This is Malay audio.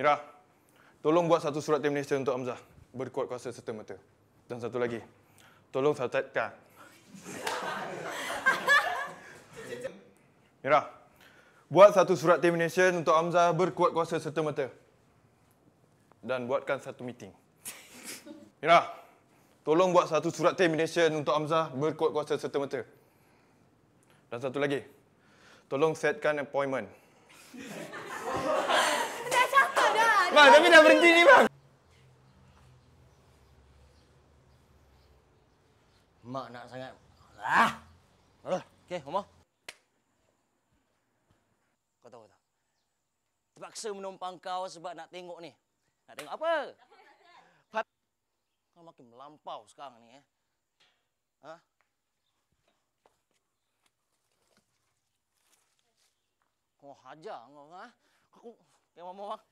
Mira, tolong buat satu surat termination untuk Hamzah. Berkuat kuasa serta merta. Dan satu lagi, tolong saltatkan. Mira, buat satu surat termination untuk Hamzah berkuat kuasa serta merta. Dan buatkan satu meeting. Mira, tolong buat satu surat termination untuk Hamzah berkuat kuasa serta merta. Dan satu lagi, tolong setkan appointment. Bang, tapi dah berhenti ni bang. Mak nak sangat. Ah. Alah, okey, Umar. Kau tahu tak? Terpaksa menumpang kau sebab nak tengok ni. Nak tengok apa? Pat. Kau makin melampau sekarang ni eh. Ha? Kau hajar kau ha? Aku, okay, mama, mama.